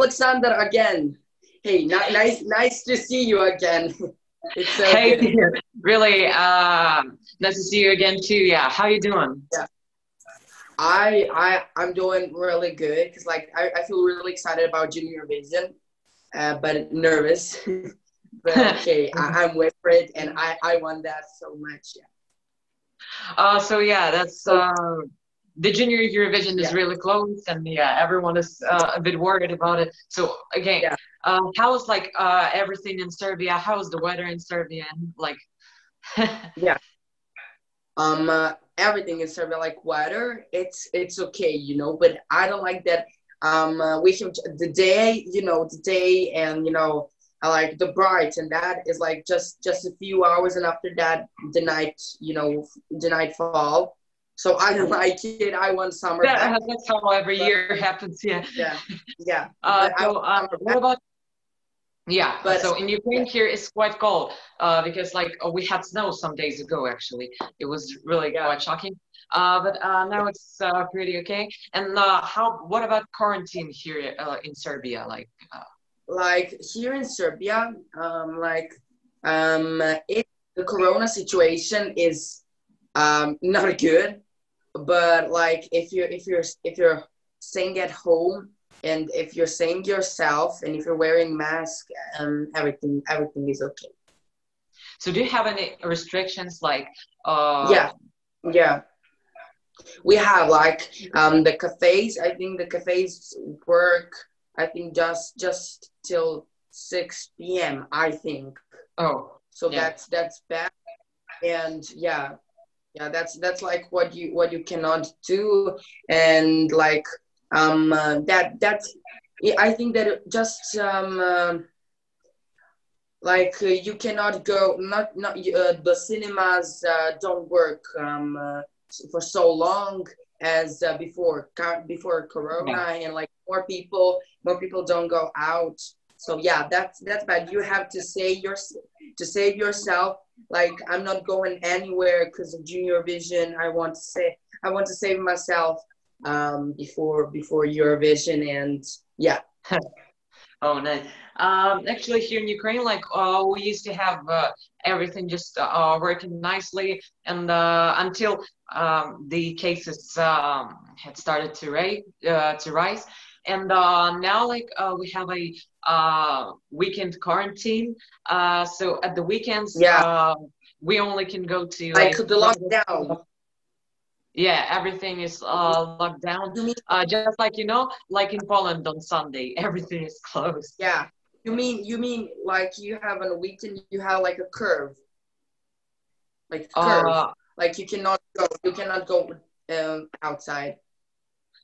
Alexander again. Hey, nice, nice to see you again. It's so hey, good. really uh, nice to see you again too. Yeah, how you doing? Yeah, I I I'm doing really good because like I, I feel really excited about Junior Vision, uh, but nervous. but okay, I, am with it, and I I want that so much. Yeah. Uh, so yeah, that's uh, the junior Eurovision is yeah. really close, and yeah, everyone is uh, a bit worried about it. So again, yeah. uh, how is like uh, everything in Serbia? How is the weather in Serbia? And, like, yeah, um, uh, everything in Serbia, like weather, it's it's okay, you know. But I don't like that. Um, uh, we have the day, you know, the day, and you know, I like the bright, and that is like just just a few hours, and after that, the night, you know, the night fall so I don't like it. I want summer. Yeah, that's how every but, year happens. Yeah. Yeah. Yeah. Uh, so, uh, what about? Yeah, but so in Ukraine yeah. here it's quite cold uh, because like oh, we had snow some days ago. Actually, it was really yeah. quite shocking. Uh, but uh, now it's uh, pretty okay. And uh, how? What about quarantine here uh, in Serbia? Like, uh, like here in Serbia, um, like um, it, the Corona situation is um, not good but like if you're if you're if you're staying at home and if you're saying yourself and if you're wearing mask um everything everything is okay. So do you have any restrictions like uh yeah. Yeah. We have like um the cafes. I think the cafes work i think just just till 6 p.m i think. Oh so yeah. that's that's bad. And yeah yeah that's that's like what you what you cannot do and like um uh, that that's i think that just um uh, like uh, you cannot go not not uh, the cinemas uh, don't work um uh, for so long as before before corona yeah. and like more people more people don't go out so yeah that's that's bad. You have to say your to save yourself. Like i'm not going anywhere because of junior vision. I want to say i want to save myself um before before eurovision and yeah. Oh nice. Um actually here in ukraine like uh, we used to have uh, everything just uh, working nicely. And uh, until um, the cases um, had started to, ra- uh, to rise and uh, now like uh, we have a uh, weekend quarantine. Uh, so at the weekends yeah. uh, we only can go to like, like the lockdown. Yeah everything is uh, locked down. Uh, just like you know like in poland on sunday everything is closed. Yeah. You mean you mean like you have on a weekend you have like a curve. Like curve uh, like you cannot go you cannot go um, outside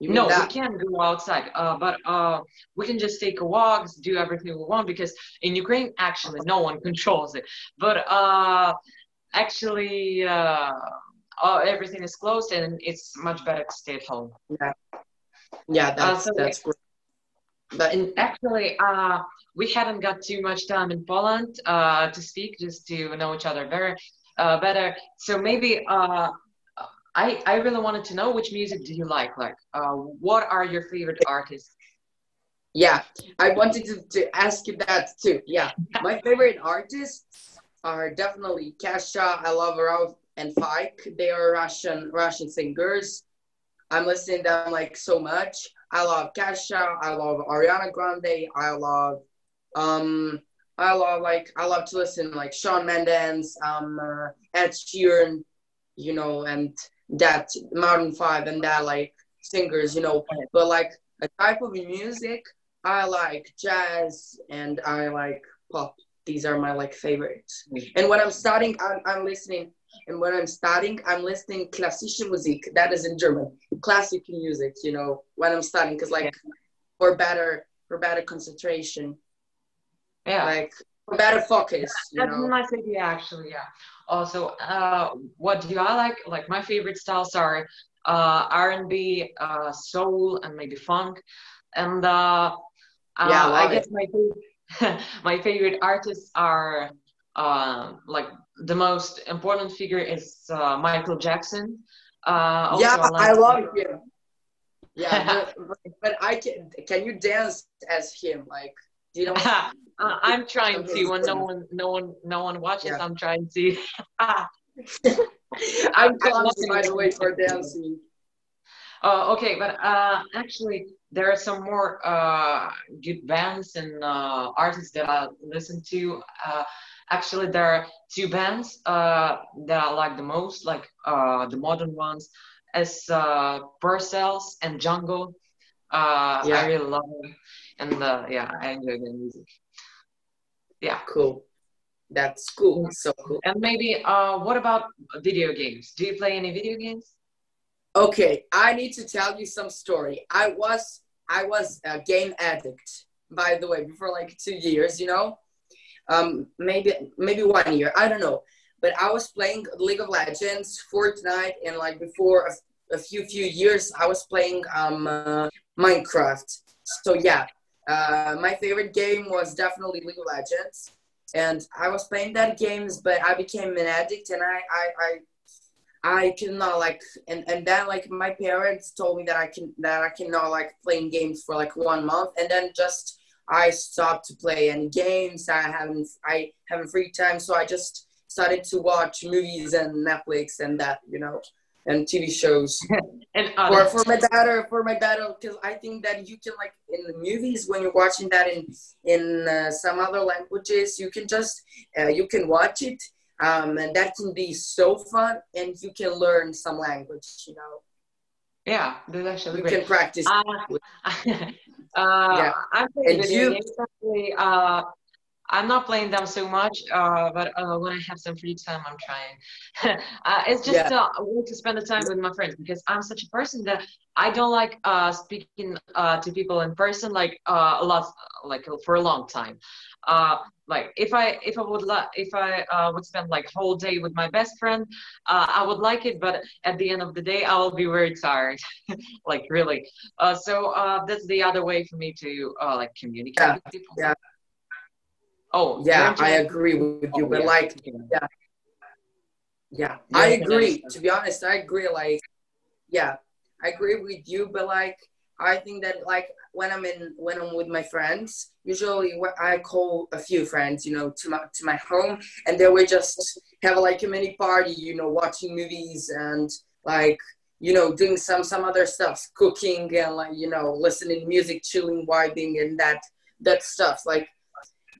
no, that? we can't go outside, uh, but uh, we can just take walks, do everything we want because in Ukraine, actually, no one controls it. But uh, actually, uh, uh, everything is closed and it's much better to stay at home. Yeah, yeah, uh, that's, so that's great. But and actually, uh, we haven't got too much time in Poland uh, to speak, just to know each other better. Uh, better. So maybe uh, I, I really wanted to know which music do you like? Like, uh, what are your favorite artists? Yeah, I wanted to, to ask you that too. Yeah, my favorite artists are definitely Kesha. I love Rauf and Faik. They are Russian Russian singers. I'm listening to them like so much. I love Kesha. I love Ariana Grande. I love um I love like I love to listen like Shawn Mendes, um, uh, Ed Sheeran, you know, and that Maroon Five and that like singers, you know. But like a type of music, I like jazz and I like pop. These are my like favorites. Mm. And when I'm studying, I'm, I'm listening. And when I'm studying, I'm listening klassische Musik. That is in German, classic music. You know, when I'm studying, because like yeah. for better for better concentration. Yeah. Like better focus. That's know? a nice idea, actually. Yeah also uh, what do I like? Like my favorite styles are uh, R&B, uh, soul, and maybe funk. And uh, yeah, I, I guess my favorite, my favorite artists are uh, like the most important figure is uh, Michael Jackson. Uh, yeah, I, like I love him. Yeah, but, but I can. Can you dance as him? Like, you know? uh, I'm trying to. When no one, no one, no one watches, Yeah. I'm trying to. I'm clumsy, by the way, for dancing. Uh, okay, but uh, actually, there are some more uh, good bands and uh, artists that I listen to. Uh, actually, there are two bands uh, that I like the most, like uh, the modern ones, as uh, Parcels and Django. Uh, Yeah. I really love them, and uh, yeah, I enjoy their music. Yeah, Cool. That's cool. So cool. and maybe uh, what about video games? Do you play any video games? Okay, I need to tell you some story. I was I was a game addict, by the way, for like two years. You know, um, maybe maybe one year. I don't know. But I was playing League of Legends, Fortnite, and like before a, a few few years, I was playing um, uh, Minecraft. So yeah, uh, my favorite game was definitely League of Legends, and I was playing that games. But I became an addict, and I I, I I cannot like and and then like my parents told me that I can that I cannot like playing games for like one month and then just I stopped to play any games. I haven't I haven't free time, so I just started to watch movies and Netflix and that you know and TV shows And for for my better for my better because I think that you can like in the movies when you're watching that in in uh, some other languages you can just uh, you can watch it um, and that can be so fun and you can learn some language you know yeah, that's actually you great. can practice Uh, uh, Yeah. I'm And you- actually. Uh, I'm not playing them so much, uh, but uh, when I have some free time, I'm trying. uh, it's just Yeah. uh, a way to spend the time with my friends because I'm such a person that I don't like uh, speaking uh, to people in person like uh, a lot, like for a long time. Uh, like if I if I would la- if I uh, would spend like whole day with my best friend, uh, I would like it, but at the end of the day, I will be very tired. like really. Uh, so uh, that's the other way for me to uh, like communicate Yeah, with people. yeah. Oh, yeah I agree with you oh, but yeah. like Yeah. yeah I agree to be honest I agree like yeah I agree with you but like I think that like when I'm in when I'm with my friends usually I call a few friends you know to my to my home and then we just have like a mini party you know watching movies and like you know doing some some other stuff cooking and like you know listening to music chilling vibing and that that stuff like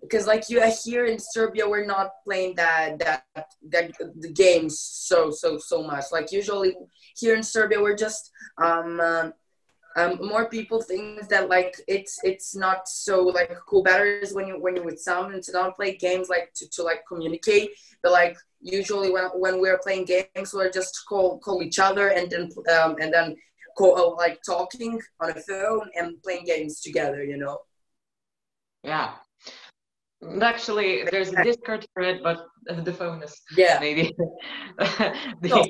because like you here in Serbia we're not playing that that that the games so so so much like usually here in Serbia we're just um, um um, more people think that like it's it's not so like cool. Better is when you when you're with someone to not play games like to, to like communicate. But like usually when when we're playing games, we're just call call each other and then um, and then call uh, like talking on a phone and playing games together. You know. Yeah. Actually, there's a Discord thread, but the phone is Yeah. maybe the No.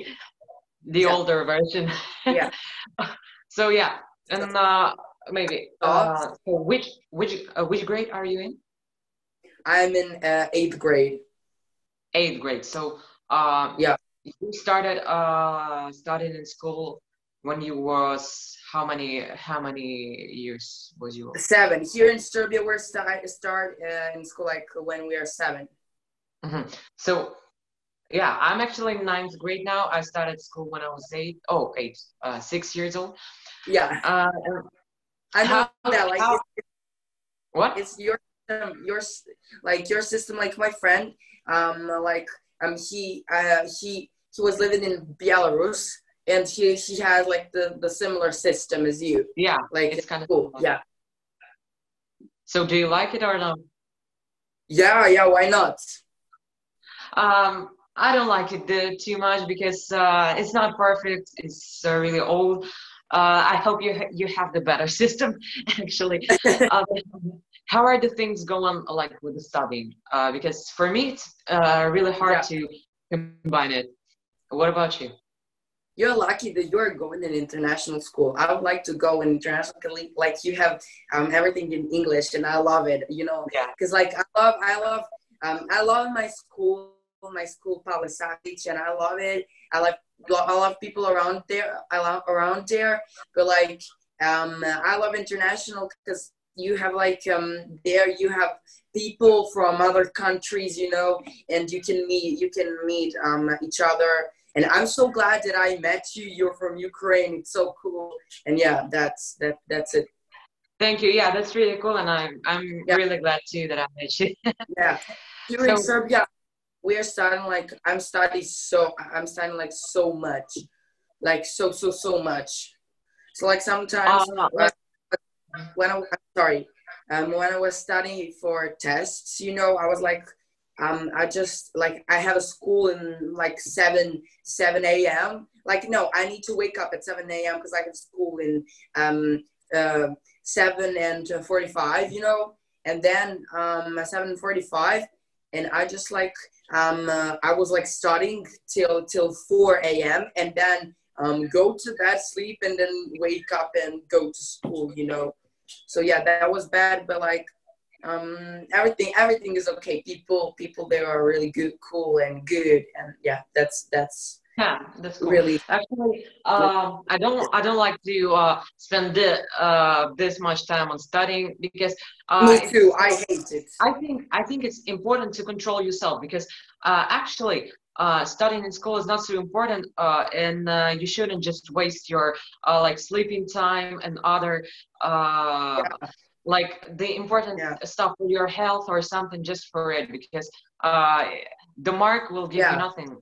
the Yeah. older version. Yeah. so yeah, and uh, maybe uh, so which which uh, which grade are you in? I'm in uh, eighth grade. Eighth grade. So uh, Yeah. you started uh started in school when you was how many how many years was you? Seven here in Serbia. We're start start uh, in school like when we are seven. Mhm. So, yeah, I'm actually in ninth grade now. I started school when I was eight, oh, eight, uh, six years old. Yeah, Uh, I know How- that. Like how- what? it's your um, your like your system like my friend um like um he uh he he was living in belarus and he he has like the the similar system as you Yeah, like it's kind of cool yeah So, do you like it or not? yeah yeah why not Um, I don't like it too much because uh, it's not perfect. It's uh, really old. Uh, I hope you ha- you have the better system actually. uh, how are the things going like with the studying? Uh, because for me, it's uh, really hard to combine it. What about you? You're lucky that you're going in international school i would like to go in international like you have um everything in english and i love it you know Yeah. because like i love i love um i love my school my school Palisades, and i love it i like i love people around there i love around there but like um, I love international because you have like um, there you have people from other countries, you know, and you can meet you can meet um, each other. And I'm so glad that I met you. You're from Ukraine. It's so cool. And yeah, that's that that's it. Thank you. Yeah, that's really cool, and I'm I'm yeah. really glad too that I met you. yeah, here so, in Serbia, we are studying like I'm studying so I'm studying like so much, like so so so much. So like sometimes uh, when, when I, am sorry, um, when I was studying for tests, you know, I was like, um, I just like I have a school in like seven seven a.m. Like no, I need to wake up at seven a.m. because I have school in um uh, seven and forty five, you know, and then um seven forty five, and I just like um uh, I was like studying till till four a.m. and then um, go to bed, sleep, and then wake up and go to school, you know. So yeah, that was bad, but like um, everything, everything is okay. People, people, they are really good, cool, and good, and yeah, that's that's yeah, that's cool. really actually. Um, I don't, I don't like to uh, spend the, uh, this much time on studying because uh, me too. I hate it. I think, I think it's important to control yourself because uh, actually uh, studying in school is not so important uh, and uh, you shouldn't just waste your uh, like sleeping time and other uh, yeah. Like the important yeah. stuff for your health or something just for it because uh, the mark will give yeah. you nothing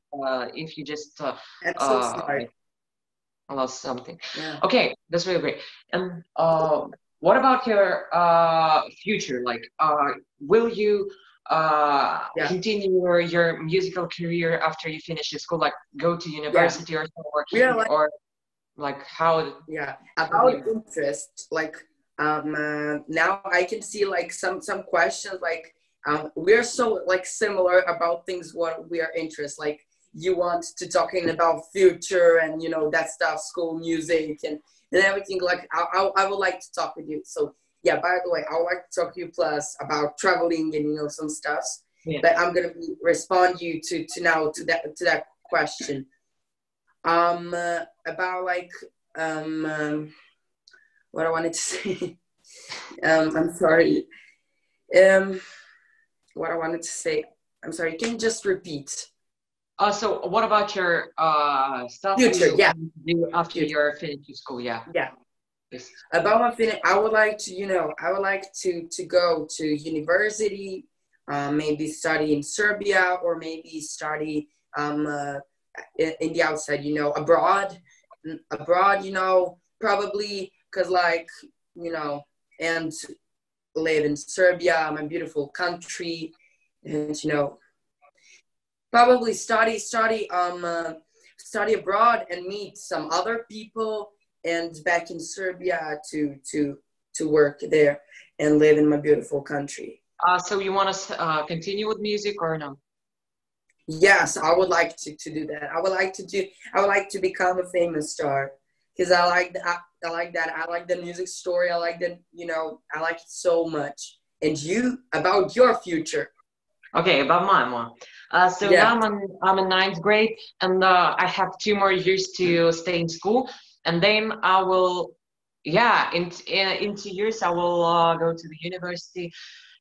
if you just uh, so lost something okay that's really great and what about your future like will you uh, yeah. continue your, your musical career after you finish your school, like go to university yeah. or somewhere, yeah, like, or like how? Yeah, about interest, like um, uh, now I can see like some some questions like um, we're so like similar about things what we are interested like you want to talking about future and you know that stuff school music and and everything like I, I, I would like to talk with you so yeah, by the way, I would like to talk to you plus about traveling and you know some stuff. Yeah. But I'm gonna be, respond you to to now to that to that question. Um, uh, about like um, um, what I wanted to say. um, I'm sorry. Um, what I wanted to say. I'm sorry. Can you just repeat? Uh, so what about your uh stuff future? Yeah. After future. you're finished school, yeah. Yeah. About my finish, I would like to, you know, I would like to to go to university, um, maybe study in Serbia or maybe study um, uh, in, in the outside, you know, abroad, abroad, you know, probably because like, you know, and live in Serbia, my beautiful country, and you know, probably study study um uh, study abroad and meet some other people and back in Serbia to to to work there and live in my beautiful country. Uh, so you want to uh, continue with music or no? Yes, I would like to, to do that. I would like to do. I would like to become a famous star because I like. I, I like that. I like the music story. I like that. You know, I like it so much. And you about your future. Okay, about mine one. Uh, so yeah. now I'm in, I'm in ninth grade, and uh, I have two more years to stay in school and then I will, yeah, in, in, in two years I will uh, go to the university,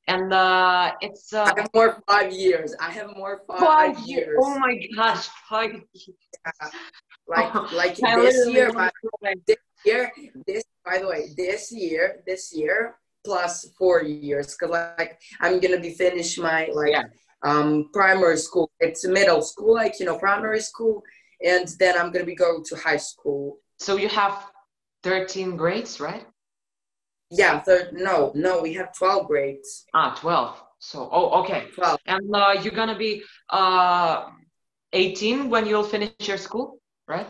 and uh, it's. Uh, I have more five years. I have more five, five years. Oh my gosh, five. Yeah. Like like this year, by, this year, this by the way, this year, this year plus four years, because like I'm gonna be finished my like. Yeah. Um, primary school. It's middle school, like you know, primary school, and then I'm gonna be going to high school so you have 13 grades, right? Yeah, thir- no, no, we have 12 grades. Ah, 12. So, oh, okay. 12. And uh, you're going to be uh, 18 when you'll finish your school, right?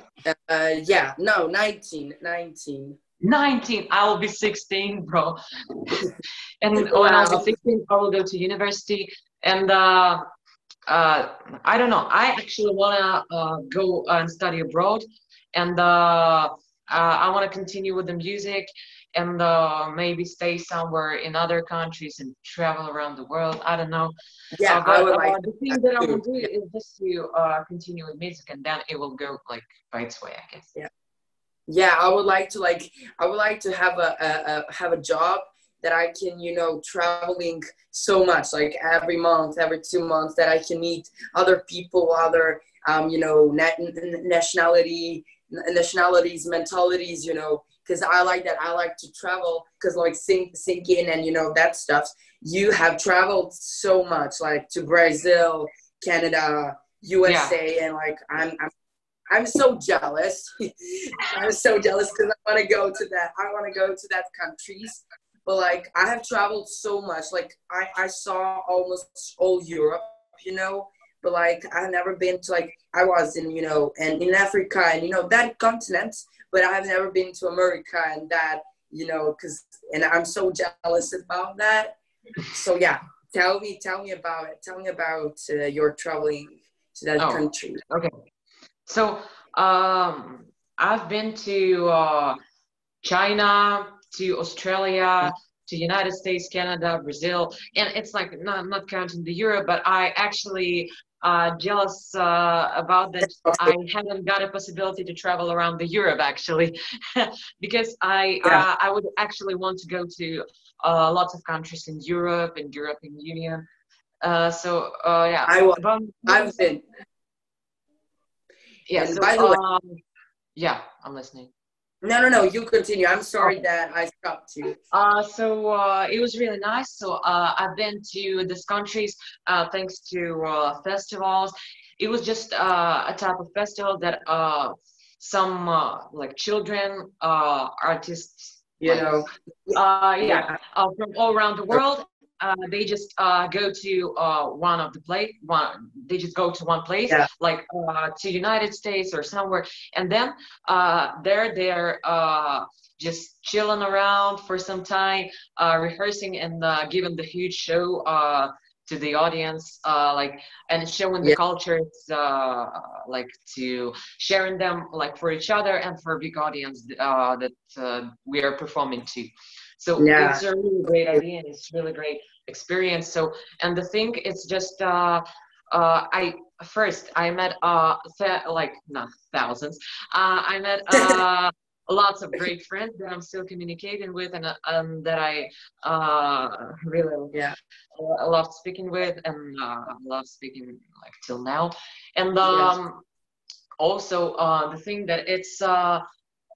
Uh, yeah, no, 19, 19. 19, I'll be 16, bro. and wow. when I'll be 16, I will go to university. And uh, uh, I don't know, I actually want to uh, go and study abroad and uh, uh, I want to continue with the music and uh, maybe stay somewhere in other countries and travel around the world. I don't know. Yeah, uh, but, I would like the thing that I will do is just to uh, continue with music, and then it will go like by its way, I guess. Yeah. yeah i would like to like i would like to have a, a, a, have a job that i can you know traveling so much like every month every two months that i can meet other people other um, you know nationality nationalities mentalities you know because i like that i like to travel because like sink sink in and you know that stuff you have traveled so much like to brazil canada usa yeah. and like i'm, I'm I'm so jealous. I'm so jealous because I want to go to that. I want to go to that countries. But like I have traveled so much. Like I, I saw almost all Europe, you know. But like I've never been to like I was in, you know, and in Africa and you know that continent. But I've never been to America and that, you know, because and I'm so jealous about that. So yeah, tell me, tell me about it. Tell me about uh, your traveling to that oh, country. Okay. So um, I've been to uh, China, to Australia, to United States, Canada, Brazil, and it's like not not counting the Europe, but I actually uh, jealous uh, about that I haven't got a possibility to travel around the Europe actually, because I yeah. uh, I would actually want to go to uh, lots of countries in Europe and European Union. Uh, so uh, yeah, I will. I've been yeah. So, by the um, way, yeah, I'm listening. No, no, no. You continue. I'm sorry that I stopped you. Uh, so uh, it was really nice. So uh, I've been to these countries uh, thanks to uh, festivals. It was just uh, a type of festival that uh, some uh, like children, uh, artists, you know, uh, yeah, uh, from all around the world, uh, they just uh, go to uh, one of the place one they just go to one place yeah. like uh, to united states or somewhere and then uh, they're there uh, just chilling around for some time rehearsing and giving the huge show to the audience like and showing the yeah. cultures like to sharing them like for each other and for a big audience that we are performing to so yeah. it's a really great idea and it's really great experience. So, and the thing is just, uh, uh, I first I met uh th- like not thousands. Uh, I met uh, lots of great friends that I'm still communicating with and, um, that I uh, really yeah love speaking with and uh, love speaking like till now. And um, yes. also uh, the thing that it's uh,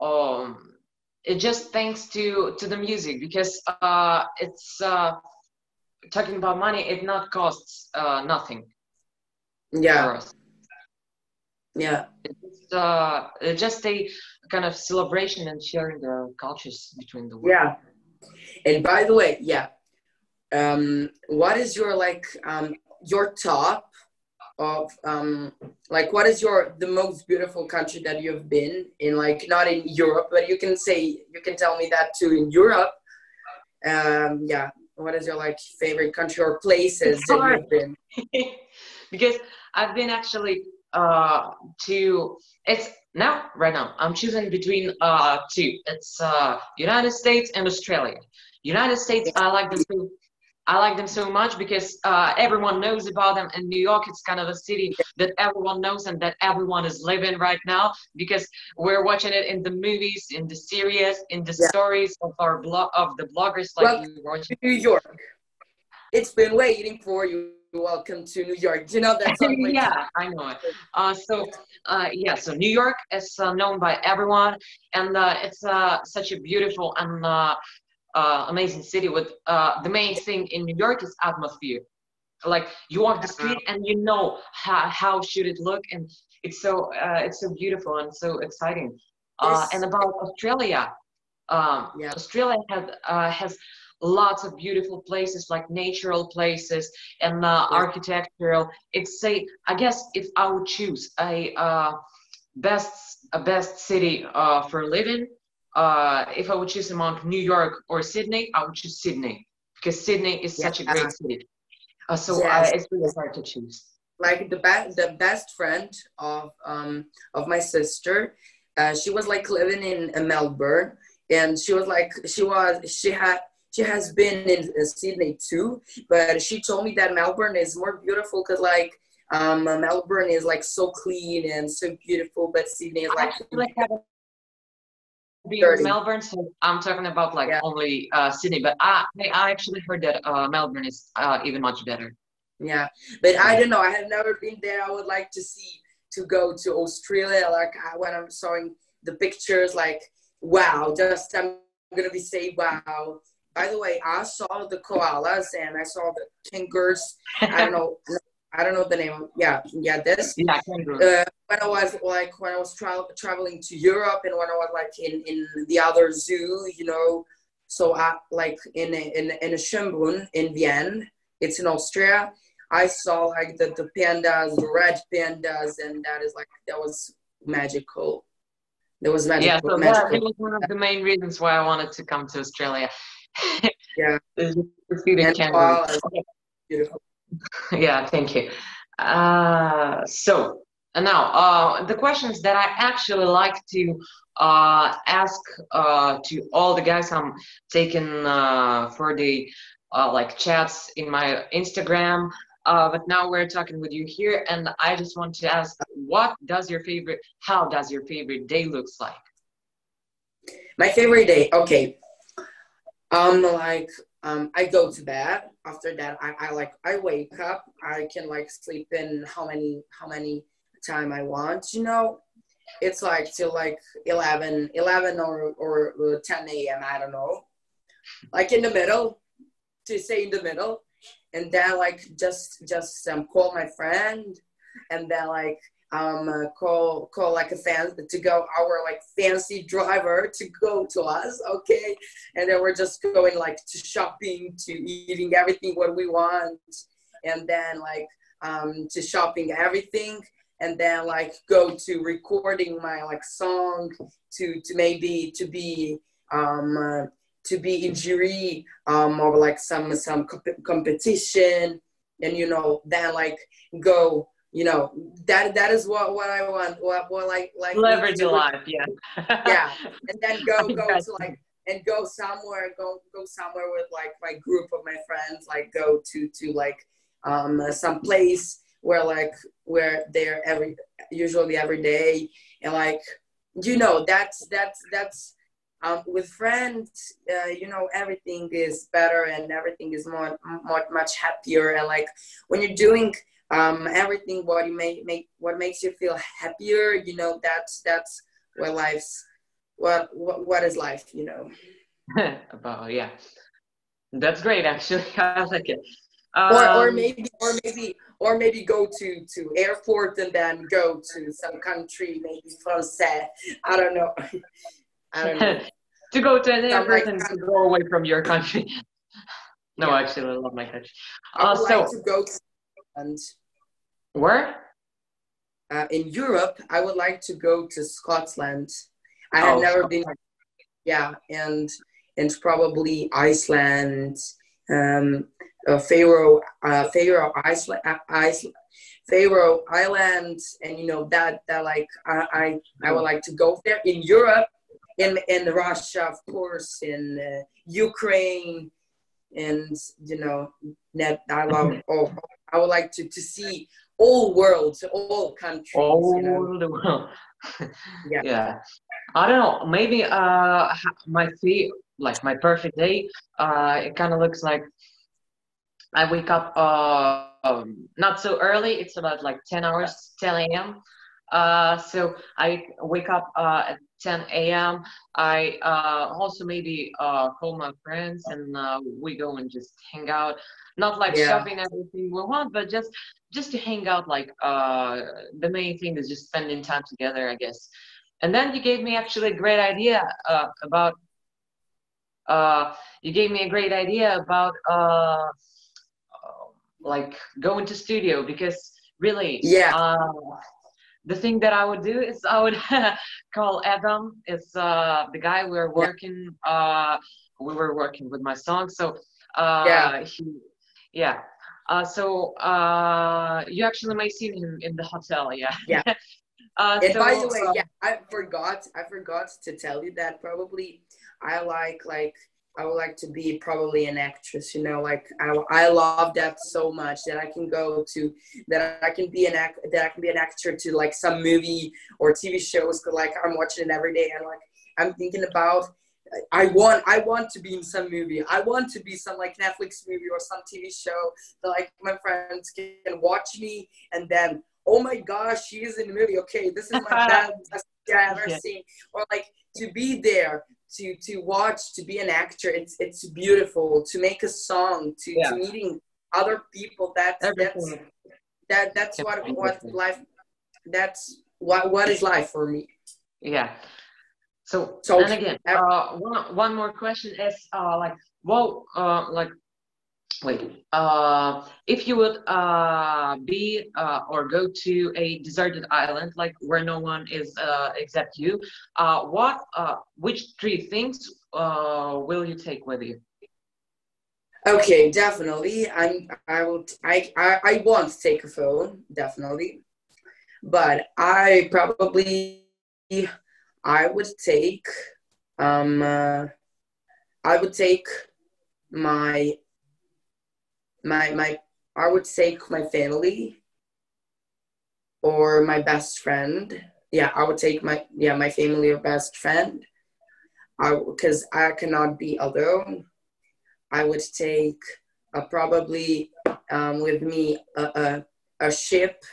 um, it just thanks to to the music because uh, it's uh, talking about money it not costs uh, nothing. Yeah. Yeah. It's uh, just a kind of celebration and sharing the cultures between the world. Yeah. And by the way yeah um what is your like um your top of um like what is your the most beautiful country that you've been in? Like not in europe but you can say you can tell me that too in europe. Um yeah. What is your like favorite country or places that you've been? Because i've been actually uh to it's now right now i'm choosing between uh two. It's uh united states and australia. United states i like too I like them so much because uh, everyone knows about them. And New York, it's kind of a city that everyone knows and that everyone is living right now because we're watching it in the movies, in the series, in the yeah. stories of our blog of the bloggers like you. Welcome New York. It's been waiting for you. Welcome to New York. Do You know that yeah, I know it. Uh, so uh, yeah, so New York is uh, known by everyone, and uh, it's uh, such a beautiful and uh, amazing city with uh, the main thing in New York is atmosphere. Like you walk the street and you know how, how should it look, and it's so uh, it's so beautiful and so exciting. Uh, and about Australia, um, yeah. Australia has uh, has lots of beautiful places like natural places and uh, yeah. architectural. It's say I guess if I would choose a best a best city for living uh, if I would choose among New York or Sydney, I would choose Sydney because Sydney is yeah. such a great city. Uh, so yes. uh, it's really hard to choose. Like the best, the best friend of um of my sister, uh, she was like living in, in Melbourne, and she was like she was she had she has been in uh, Sydney too, but she told me that Melbourne is more beautiful because like um Melbourne is like so clean and so beautiful, but Sydney is like being in Melbourne, so I'm talking about like yeah. only uh, Sydney. But I, I actually heard that uh, Melbourne is uh, even much better. Yeah, but I don't know. I have never been there. I would like to see to go to Australia. Like when I'm showing the pictures, like wow, just I'm gonna be saying wow. By the way, I saw the koalas and I saw the kangaroos. I don't know. I don't know the name. Yeah, yeah, this. Yeah, uh, when I was like when I was tra- traveling to Europe and when I was like in in the other zoo, you know. So I like in a, in in a Schönbrunn in Vienna. It's in Austria. I saw like the, the pandas, the red pandas, and that is like that was magical. That was magical. Yeah, so magical. that was one of the main reasons why I wanted to come to Australia. yeah. Beautiful. yeah, thank you. Uh, so now uh, the questions that I actually like to uh, ask uh, to all the guys I'm taking uh, for the uh, like chats in my Instagram. Uh, but now we're talking with you here, and I just want to ask, what does your favorite? How does your favorite day looks like? My favorite day, okay. Um, like um, I go to bed. After that, I, I like I wake up. I can like sleep in how many how many time I want. You know, it's like till like 11, 11 or or 10 a.m. I don't know, like in the middle, to say in the middle and then like just just um, call my friend and then like um uh, call call like a fan to go our like fancy driver to go to us okay? And then we're just going like to shopping to eating everything what we want and then like um to shopping everything and then like go to recording my like song to to maybe to be um uh, to be in jury um, or like some some comp- competition and you know then like go you know that that is what what i want what what like like leverage your life yeah. Yeah. And then go go to like and go somewhere go go somewhere with like my group of my friends like go to to like um some place where like where they're every usually every day. And like you know that's that's that's um, with friends, uh, you know, everything is better and everything is more, more much happier. And like when you're doing um, everything, what you make, make, what makes you feel happier, you know, that's that's what life's, what what, what is life, you know. About yeah, that's great. Actually, I like it. Um, or, or um, maybe, or maybe, or maybe go to to airport and then go to some country, maybe France. I don't know. I don't know. to go to another person to go away from your country. no, yeah. actually, I love my country. I would uh, so, like to go to Scotland. Where? Uh, in Europe, I would like to go to Scotland. I have oh, never Scotland. been. Yeah, and and probably Iceland, um, uh, Faroe, uh, Faroe Iceland, uh, Iceland, Faroe Islands, and you know that that like I, I I would like to go there in Europe in in Russia, of course, in uh, Ukraine, and you know, that I love. Oh, I would like to to see all worlds, all countries. All you know? the world. yeah. yeah. I don't know. Maybe uh, my fee, like my perfect day, uh, it kind of looks like I wake up uh, um, not so early. It's about like 10 hours, 10 a.m. Uh, so I wake up uh, at 10 a.m. I uh, also maybe uh, call my friends and uh, we go and just hang out. Not like yeah. shopping everything we want, but just just to hang out. Like uh, the main thing is just spending time together, I guess. And then you gave me actually a great idea uh, about. Uh, you gave me a great idea about uh, like going to studio because really yeah uh, the thing that I would do is I would call Adam. It's uh, the guy we are working. Uh, we were working with my song, so uh, yeah, he, yeah. Uh, so uh, you actually may see him in the hotel. Yeah. Yeah. uh, and so, by the way, yeah, I forgot. I forgot to tell you that probably I like like I would like to be probably an actress. You know, like I, I love that so much that I can go to that I can be an act that I can be an actor to like some movie or TV shows. Cause like I'm watching it every day and like I'm thinking about. I want I want to be in some movie. I want to be some like Netflix movie or some TV show that like my friends can watch me and then oh my gosh she is in the movie. Okay, this is my best I've ever seen. Or like to be there to to watch to be an actor it's it's beautiful. To make a song to, yeah. to meeting other people that's that's that that's what what life that's what what is life for me. Yeah. So, so and again uh, one, one more question is uh like well uh like wait uh if you would uh be uh or go to a deserted island like where no one is uh except you uh what uh which three things will you take with you? Okay definitely. I'm i will I, I i want to take a phone definitely. But i probably i would take um i would take my my my I would say my family or my best friend. Yeah, I would take my yeah my family or best friend. I because I cannot be alone. I would take uh, probably um, with me a, a, a ship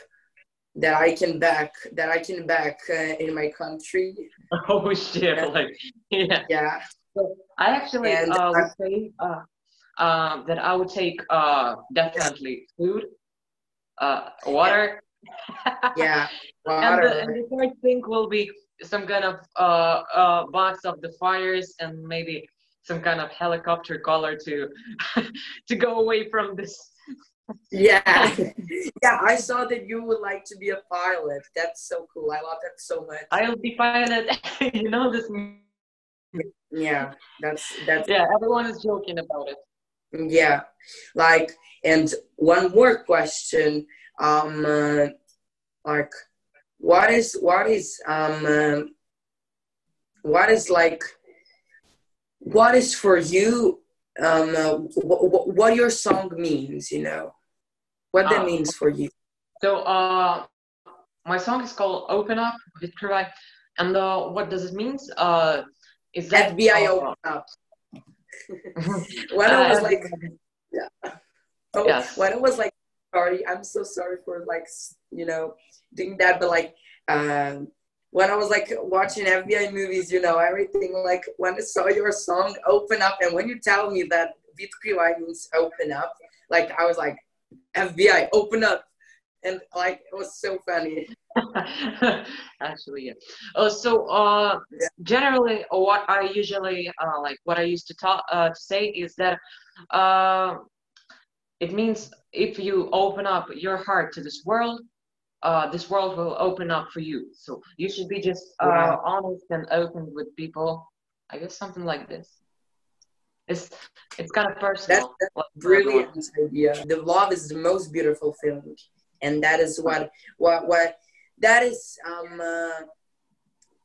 that I can back that I can back uh, in my country. Oh shit! Like yeah. Yeah. I actually and, uh, say uh, um, then I would take uh, definitely food, uh, water. Yeah, water. and, the, and the third thing will be some kind of uh, uh, box of the fires and maybe some kind of helicopter collar to to go away from this. yeah, yeah. I saw that you would like to be a pilot. That's so cool. I love that so much. I'll be pilot. you know this. Yeah, that's that's. Yeah, everyone is joking about it. Yeah, like, and one more question. Um, uh, like, what is what is um, uh, what is like, what is for you? Um, uh, what, what your song means? You know, what that uh, means for you. So, uh, my song is called "Open Up" Vidkryvai, and uh, what does it mean? Uh, is that FBI uh, open up? when I was like, yeah. Oh, yes. when I was like, sorry, I'm so sorry for like, you know, doing that, but like, um, when I was like watching FBI movies, you know, everything like when I saw your song open up, and when you tell me that Vidkryvai means open up, like I was like, FBI, open up and like it was so funny. Actually, yeah. Oh, so uh, yeah. generally, what I usually uh, like, what I used to talk uh, to say is that uh, it means if you open up your heart to this world, uh, this world will open up for you. So you should be just uh, honest and open with people. I guess something like this. It's it's kind of personal. That's, that's brilliant idea. The love is the most beautiful feeling and that is what what what that is um uh,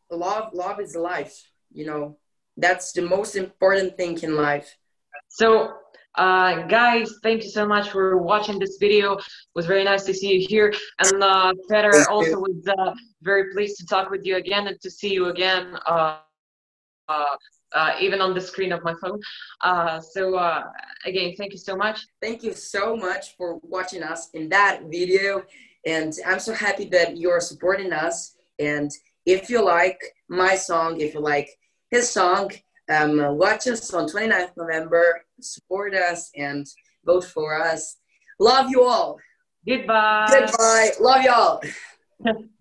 love love is life you know that's the most important thing in life so uh, guys, thank you so much for watching this video. It was very nice to see you here. And uh, Peter also was uh, very pleased to talk with you again and to see you again. Uh, uh, uh, even on the screen of my phone. Uh, so uh, again, thank you so much. Thank you so much for watching us in that video. And I'm so happy that you're supporting us. And if you like my song, if you like his song, um, watch us on 29th November, support us and vote for us. Love you all. Goodbye. Goodbye. Love y'all.